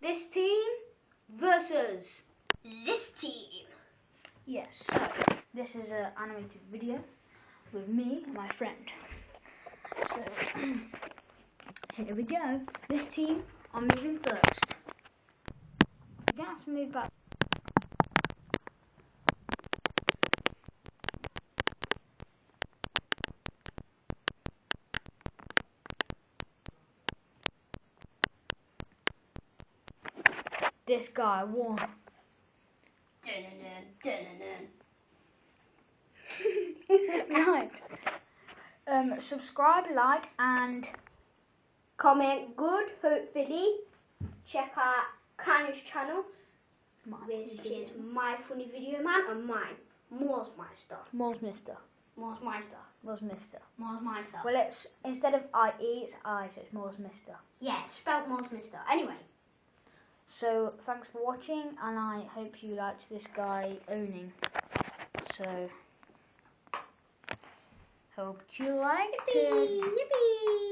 This team versus This team. Yes, so this is an animated video with me and my friend. So here we go. This team are moving first. You don't have to move back. This guy won. Right. Um, subscribe, like, and Comment good, hopefully. Check out Kanish channel, which is my funny video man, and mine. Moore's Meister. Mole's Mister. Moore's Meister. Mole's Mister. Moore's Meister. Well, it's instead of I E, it's I, so it's Mole's Mister. yeah, spelled Moore's Mister. Anyway, So thanks for watching, and I hope you liked this guy owning. So hope you liked it. yippee, yippee.